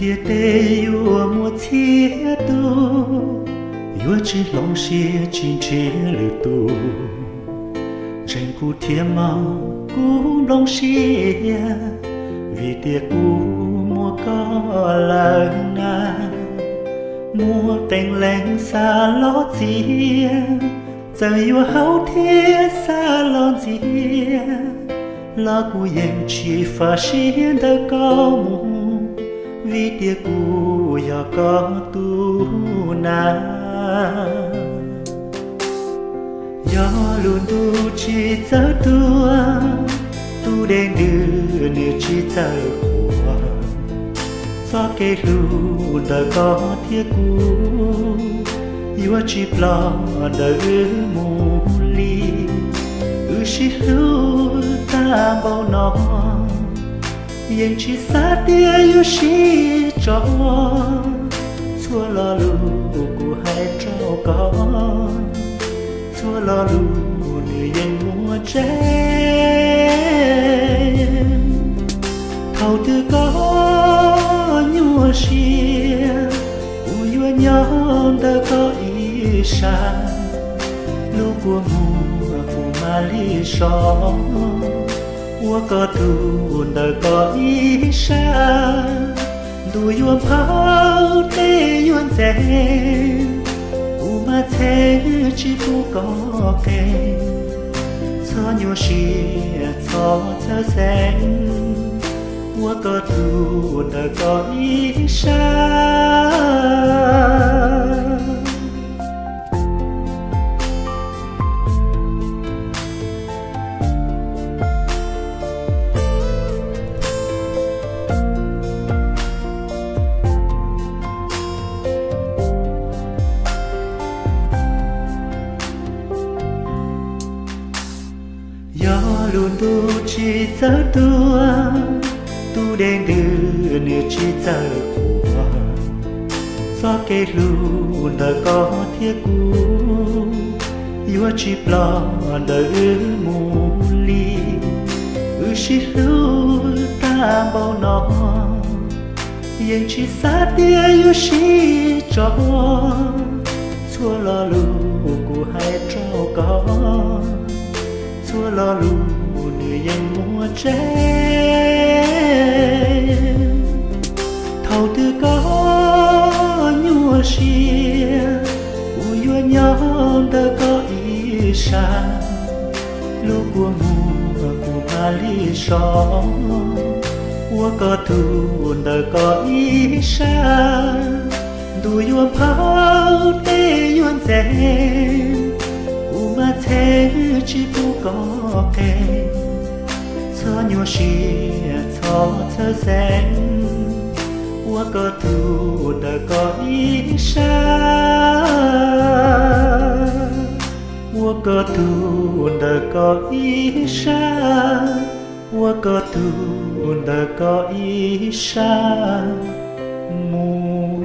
địa tê yêu mua chia tu yêu chỉ lòng xia chỉ chia lửa tu tranh cụ thiên màu lòng xia vì địa cụ mua có lần na mua tình lành xa lót chia giờ yêu hậu thiết xa lót chia lo cụ em chỉ phát hiện đã cao mù vì tia cu ya có tu na gió luôn tu chỉ giờ tua tu đen đưa nửa chỉ giờ của. Gió kê lu đã có tia cu yêu chỉ lo đời mù li ư chỉ lu ta bao nón yên chỉ xa tia yêu shi cho chua lo lu của hai trâu có chua lo lu nữ yên mua trẻ thầu tư có nhua xia u yêu nhau ta có ý xa lu của mùa của mà li sống 我个土的个一生，路远跑得远走，不嘛才只不个给，错牛是错错生，我个土的个一生。 Luôn tu chỉ giờ tua. Tu đen đưa nửa chỉ giờ của. Do kê luôn đã có thiết cũ yêu chỉ lo đời mù li. Ư chỉ lu ta bao nó. Yên chỉ xa tia yêu chỉ cho chua lo lu của hai trâu con chua lo lu người dân mùa trẻ thầu tư có nhua xia của vua nhau ta có ý xa lúc của mùa của ba lý sống của có thu ta có ý xa đùi yêu pháo tê yêu dèm thế chỉ bu có kề cho nhua xì cho thơ sen qua có thu đã có ý xa. Qua có thu đã có ý xa qua có thu đã có ý xa. Mù